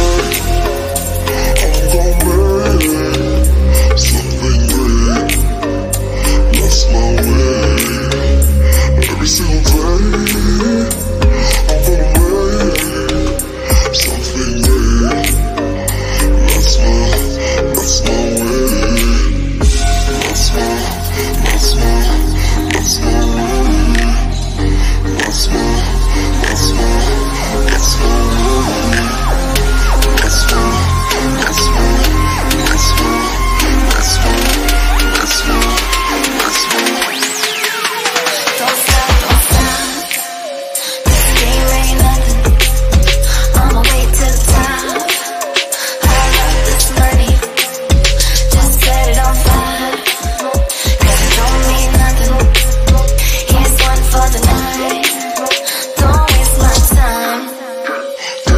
I'm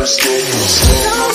let's go. Let's go.